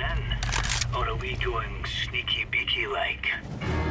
in? Or are we going sneaky beaky like?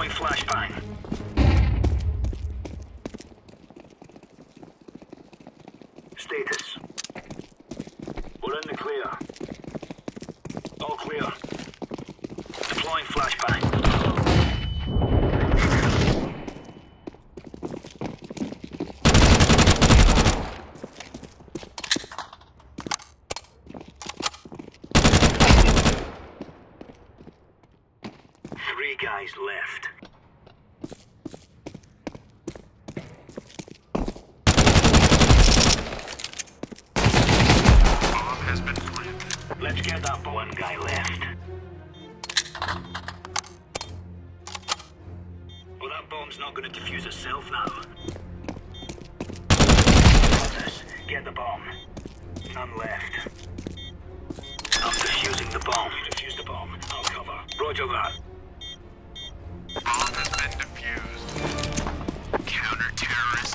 Throwing flashbang. Status. We're in the clear. All clear. Deploying flashbang. Three guys left. Bomb has been planted. Get that one guy left. Well, that bomb's not to defuse itself now. Got this. Get the bomb. None left. I'm defusing the bomb. You Defuse the bomb. I'll cover. Roger that. Bomb has been defused. Counter-terrorists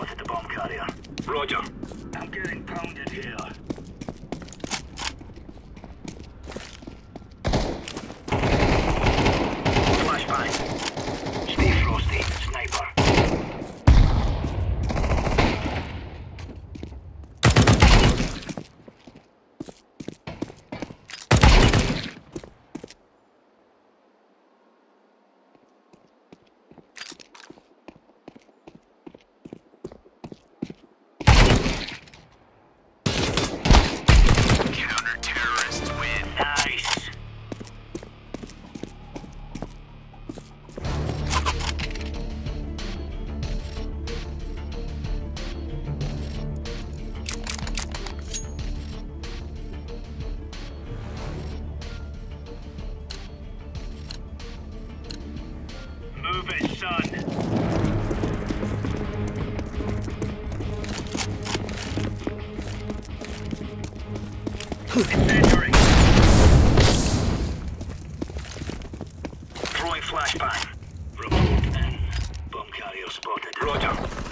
spotted the bomb carrier. Roger. I'm getting pounded here. flashbang. Remote and Bomb carrier spotted. Roger.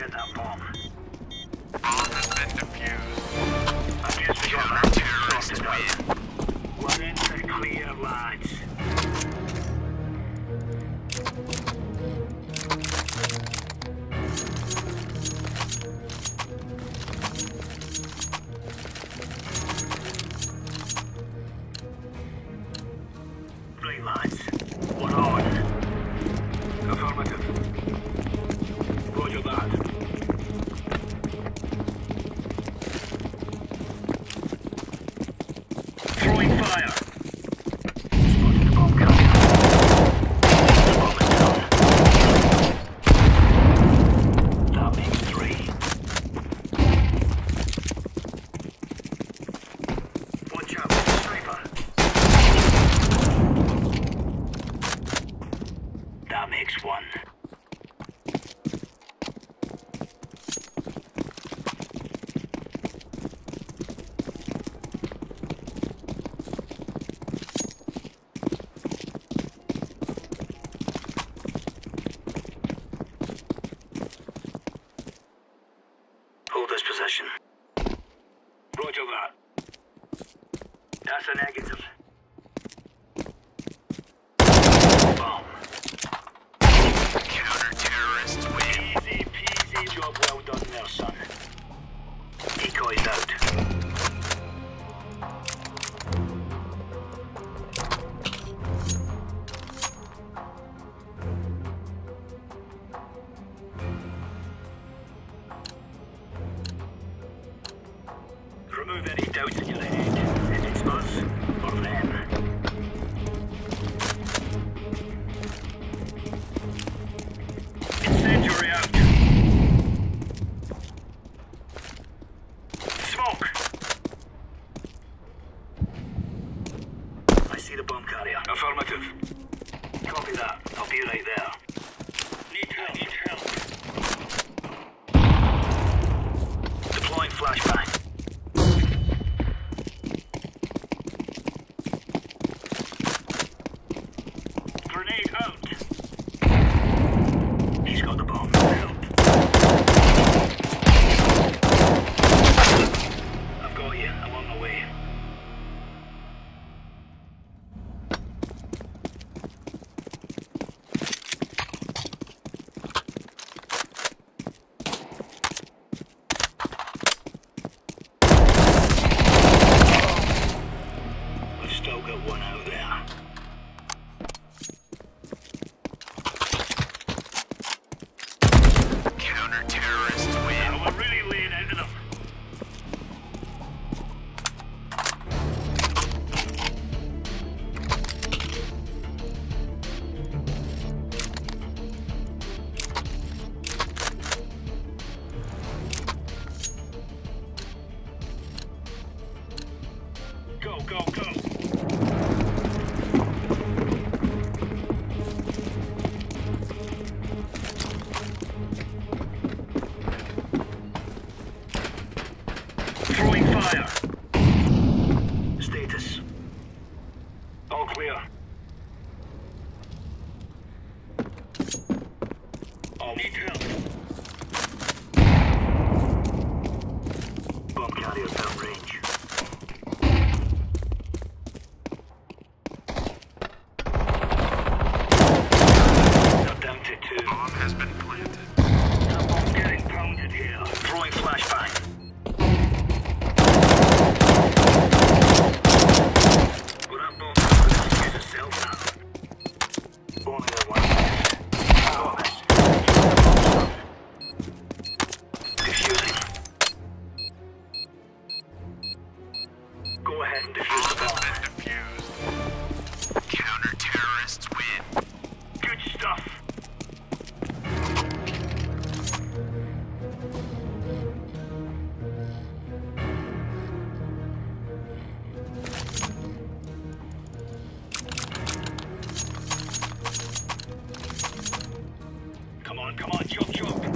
together. fire. remove any doubts in your head. It's us or them. fire! on, come on, jump, jump.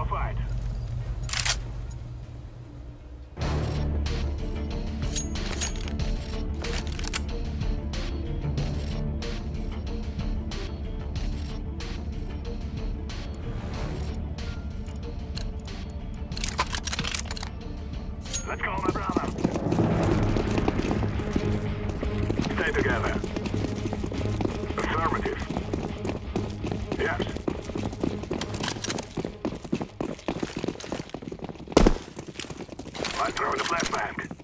Our fight. I'm throwing a flashbang.